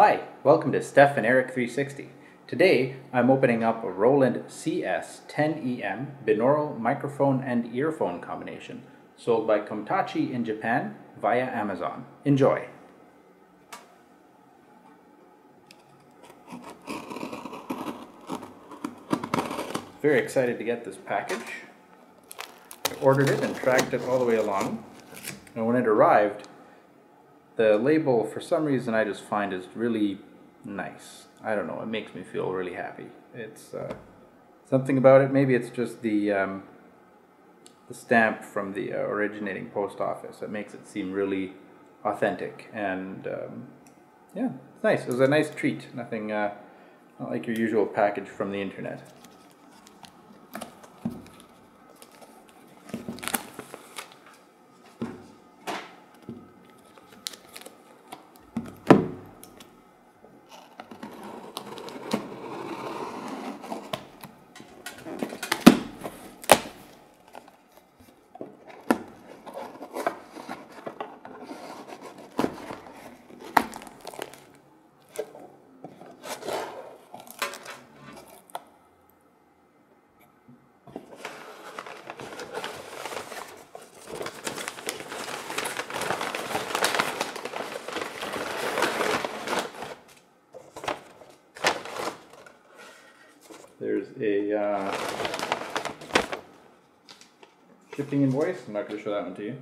Hi, welcome to Stef and Erik 360. Today I'm opening up a Roland CS10EM binaural microphone and earphone combination sold by Komtachi in Japan via Amazon. Enjoy! Very excited to get this package. I ordered it and tracked it all the way along. And when it arrived, the label, for some reason, I just find is really nice. I don't know, it makes me feel really happy. It's uh, something about it, maybe it's just the, um, the stamp from the uh, originating post office that makes it seem really authentic. And um, yeah, it's nice. It was a nice treat. Nothing, uh, not like your usual package from the internet. Uh, shipping invoice. I'm not going to show that one to you.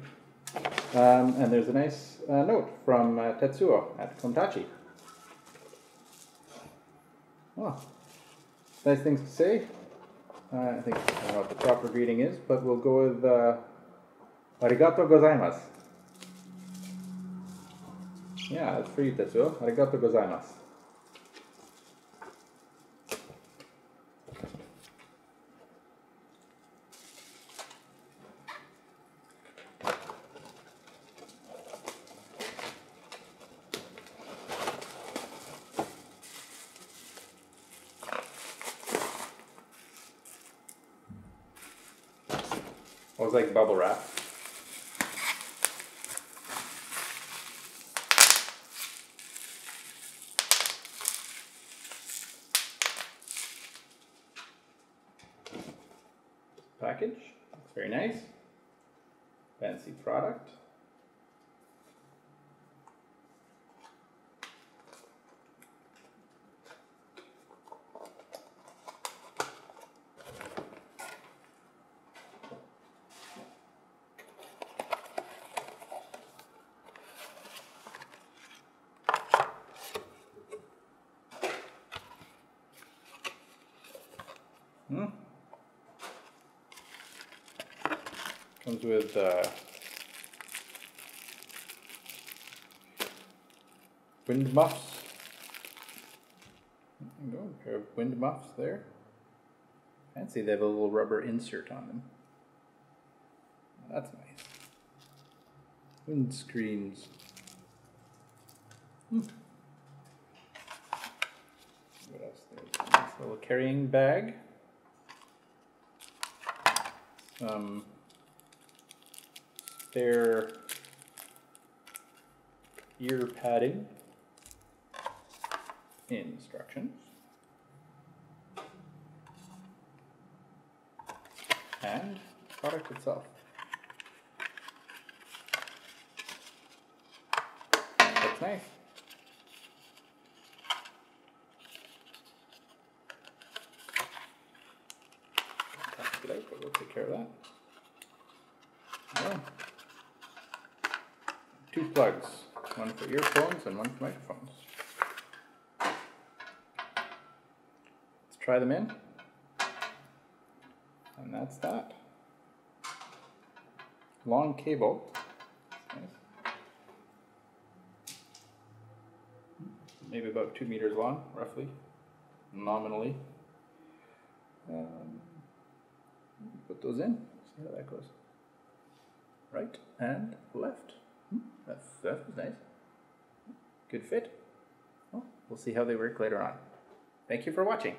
Um, and there's a nice uh, note from uh, Tetsuo at Komtachi. Oh, nice things to say. Uh, I think I don't know what the proper greeting is, but we'll go with uh, Arigato gozaimasu. Yeah, that's for you, Tetsuo. Arigato gozaimasu. Oh, it was like bubble wrap. Package, looks very nice. Fancy product. Hmm. Comes with uh, wind muffs. Go, pair of wind muffs there. Fancy, they have a little rubber insert on them. That's nice. Wind screens. Hmm. What else? There's a nice little carrying bag some spare ear padding instructions and product itself. That's nice. out, but we'll take care of that. Yeah. Two plugs, one for earphones and one for microphones. Let's try them in. And that's that. Long cable. Maybe about two meters long, roughly, nominally. Um, put those in, see how that goes. Right and left. That was nice. Good fit. Well, we'll see how they work later on. Thank you for watching.